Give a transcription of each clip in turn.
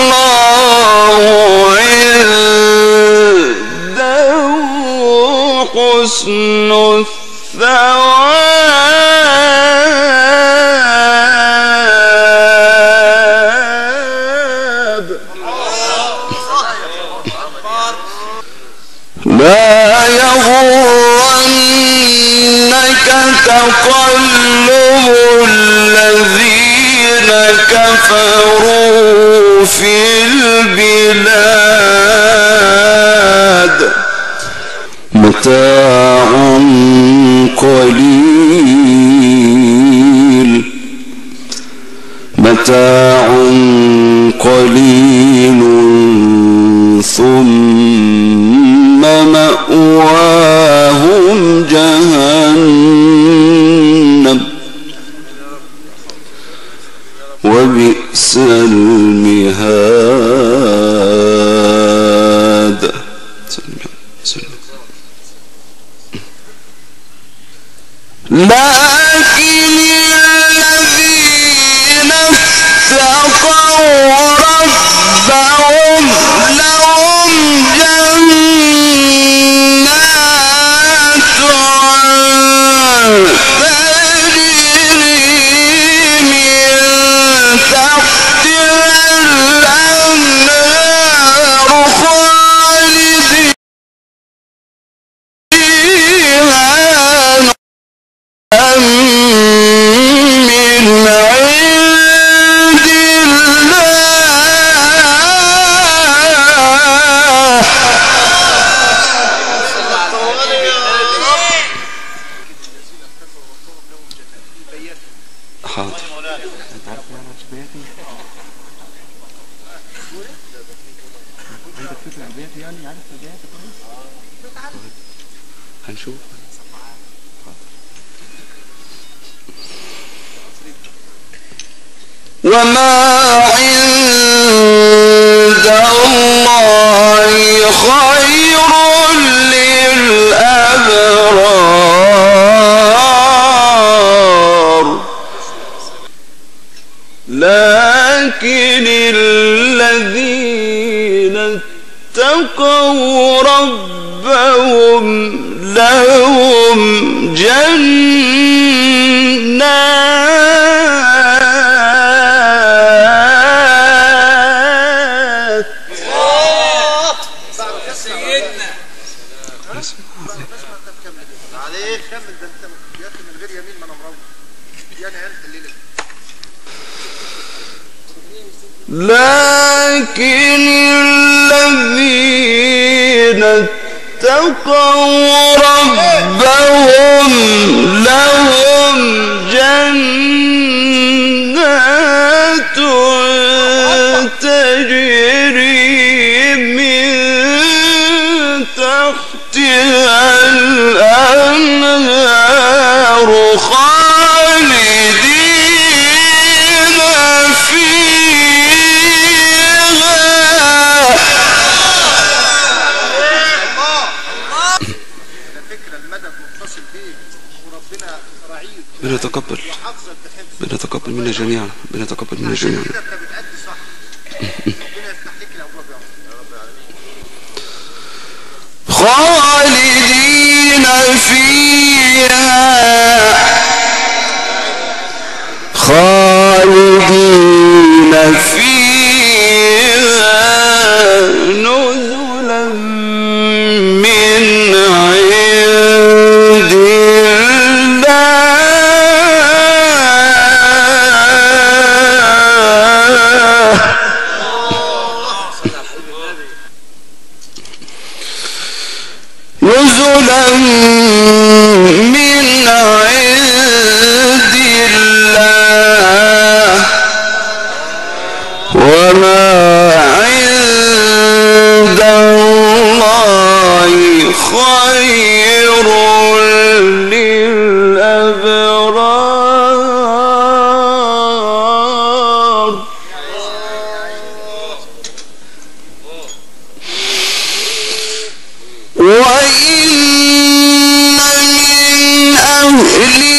والله عنده حسن الثواب لا يغرنك تقلب الذين كفروا في البلاد متاع قليل متاع قليل لكن الذين اتقوا ربهم حاضر هنشوف وما عند الله خير الذين اتقوا ربهم لهم جنات. عليك كمل ده انت يا أخي من غير يمين ما أنا مروح يعني عرفت الليلة لكن الذين اتقوا ربهم لهم جنات تجري من تحتها الأنهار خالدين بنتقبل بنتقبل منا جميعا. بنتقبل منا جميعا. كده انت نزلا من عند الله. وما ಇಲ್ಲಿ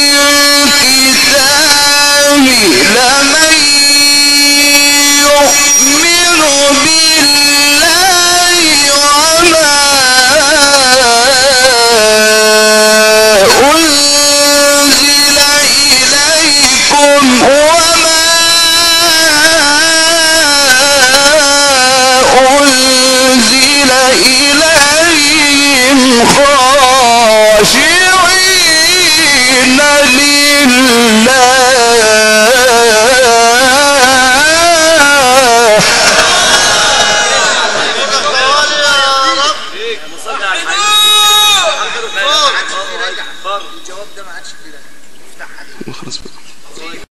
صلي على الحبيب الجواب الجواب ده ما عادش خلاص بقى.